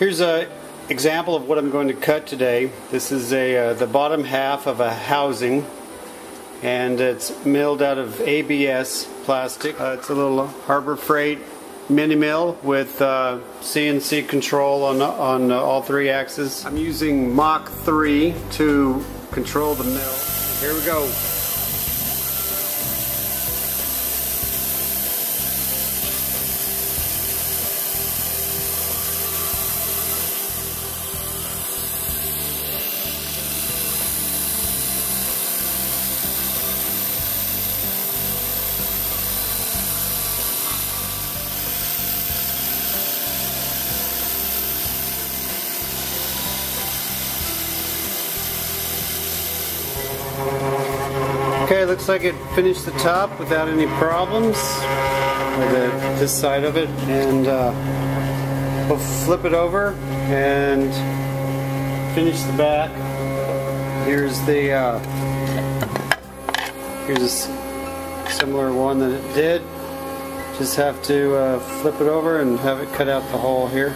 Here's a example of what I'm going to cut today. This is a uh, the bottom half of a housing and it's milled out of ABS plastic. Uh, it's a little Harbor Freight mini mill with uh, CNC control on, on all three axes. I'm using Mach 3 to control the mill. Here we go. Okay, looks like it finished the top without any problems. The, this side of it, and uh, we'll flip it over and finish the back. Here's the uh, here's a similar one that it did. Just have to uh, flip it over and have it cut out the hole here.